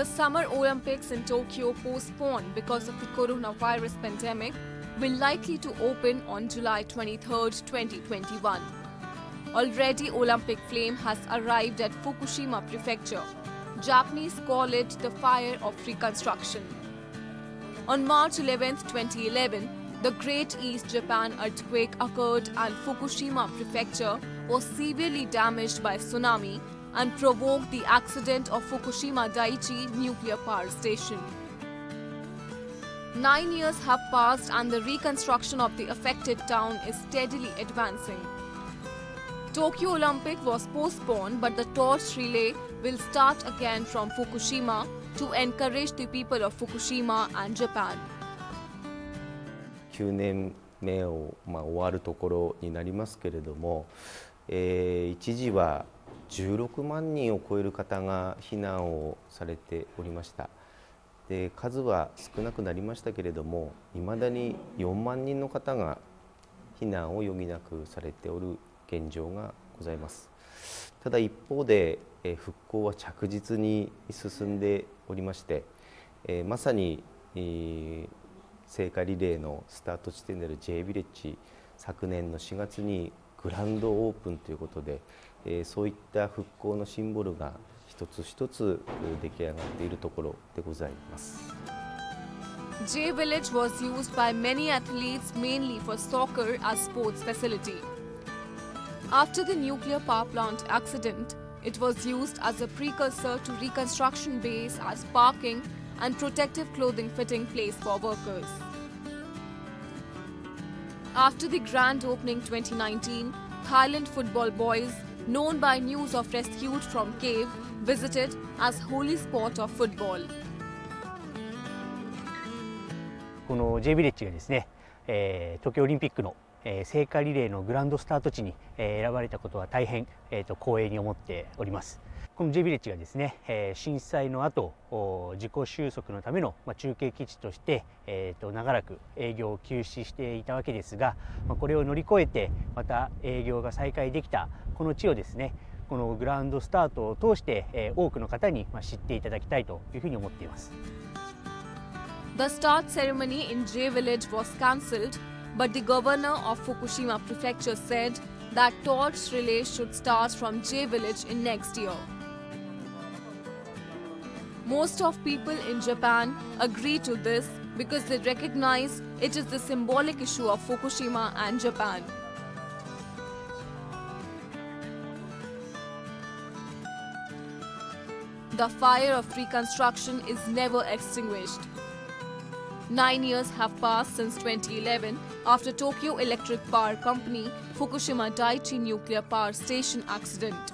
The Summer Olympics in Tokyo postponed because of the coronavirus pandemic will likely to open on July 23, 2021. Already Olympic flame has arrived at Fukushima prefecture. Japanese call it the fire of reconstruction. On March 11, 2011, the Great East Japan earthquake occurred and Fukushima prefecture was severely damaged by tsunami and provoked the accident of Fukushima Daiichi nuclear power station. Nine years have passed and the reconstruction of the affected town is steadily advancing. Tokyo Olympic was postponed but the torch relay will start again from Fukushima to encourage the people of Fukushima and Japan. 9年目を、まあ、終わるところになりますけれども、えー一時は 16万人を超える方が避難をされておりました。で数は少なくなりましたけれどもいまだに4万人の方が避難を余儀なくされておる現状がございます。ただ一方でえ復興は着実に進んでおりましてえまさに聖火リレーのスタート地点である J ビレッジ昨年の4月にグランドオープンということで、えーそういった復興のシンボルが一つ一つえー出来上がっているところでございます。 J Village was used by many athletes mainly for soccer as sports facility. After the nuclear power plant accident, it was used as a precursor to reconstruction base as parking and protective clothing fitting place for workers. After the grand opening 2019, Thailand football boys, known by news of rescued from cave, visited as holy spot of football. この J ビレッジがですね、えー東京オリンピックの、 えー聖火リレーのグランドスタート地に、えー選ばれたことは大変、えーと光栄に思っております。この J ビレッジがですね、えー震災の後お自己収束のための、まあ、中継基地として、えーと長らく営業を休止していたわけですが、まあ、これを乗り越えてまた営業が再開できたこの地をですねこのグランドスタートを通して、えー多くの方に、まあ、知っていただきたいというふうに思っています。The start ceremony in J Village was cancelled, but the governor of Fukushima Prefecture said that torch relay should start from J Village in next year. Most of people in Japan agree to this because they recognize it is the symbolic issue of Fukushima and Japan. The fire of reconstruction is never extinguished. Nine years have passed since 2011 after Tokyo Electric Power Company Fukushima Daiichi nuclear power station accident.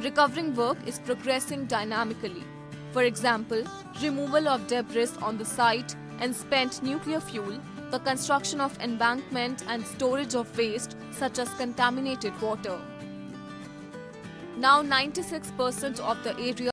Recovering work is progressing dynamically. For example, removal of debris on the site and spent nuclear fuel, the construction of embankment and storage of waste such as contaminated water. Now 96% of the area